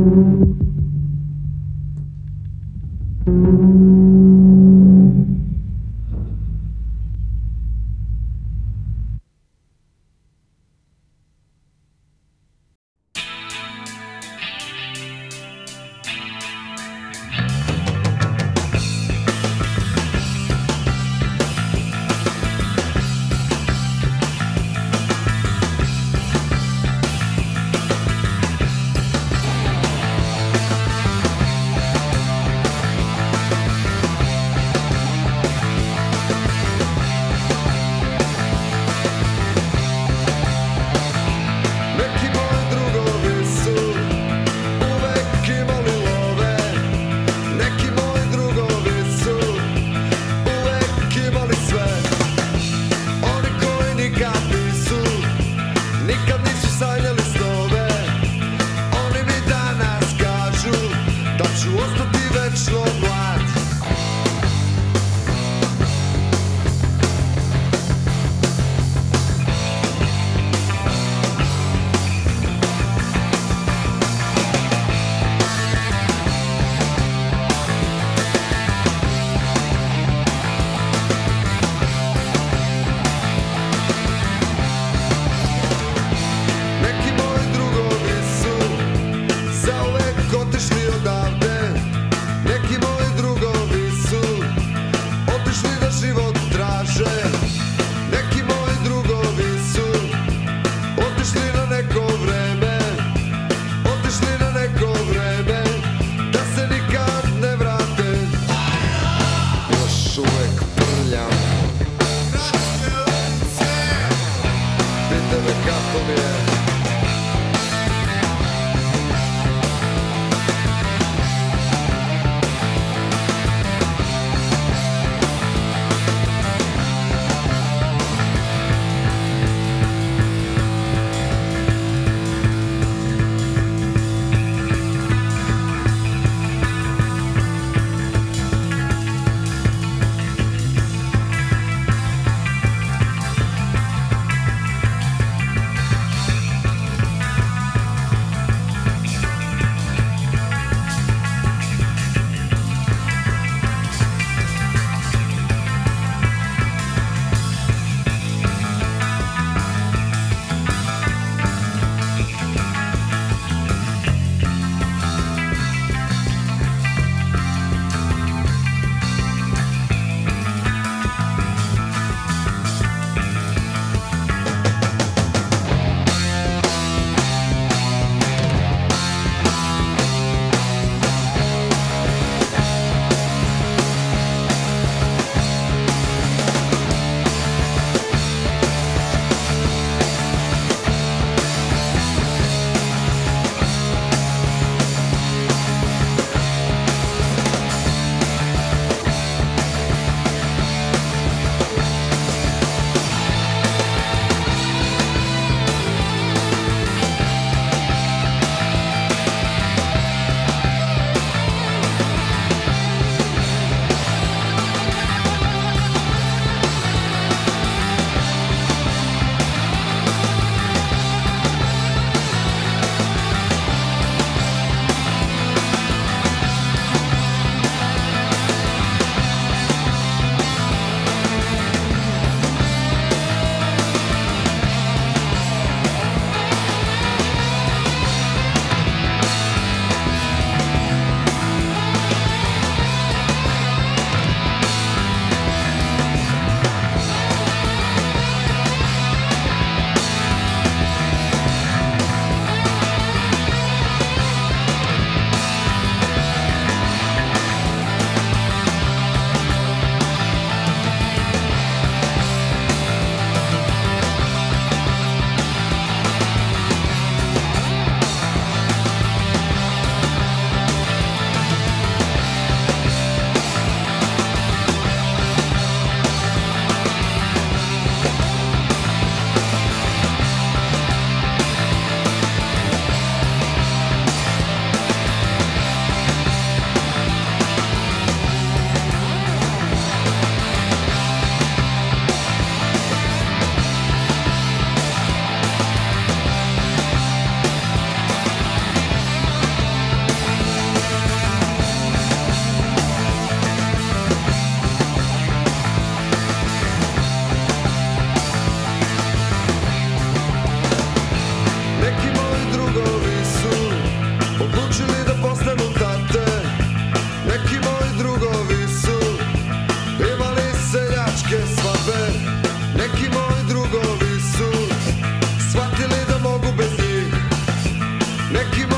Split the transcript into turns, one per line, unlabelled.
Neki večno Tylko kapuje Make you